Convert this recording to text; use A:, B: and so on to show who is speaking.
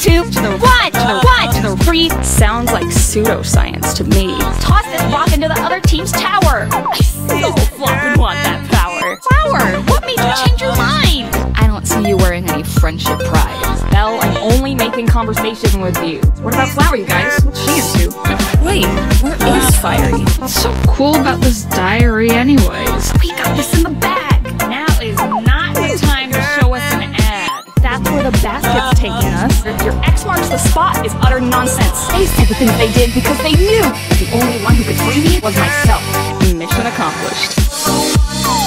A: two to the one to the one to the three sounds like pseudoscience to me. Toss this rock into the other team's tower. I so flopping want that power. Flower, what made you change your mind? I don't see you wearing any friendship pride. Belle, I'm only making conversation with you. What about Flower, you guys? What's she into?
B: Wait, where is Fiery? What's so cool about this diary anyways?
A: We got this in the bag. Taking us. Your X marks the spot is utter nonsense. They said the things they did because they knew the only one who could free me was myself. Mission accomplished.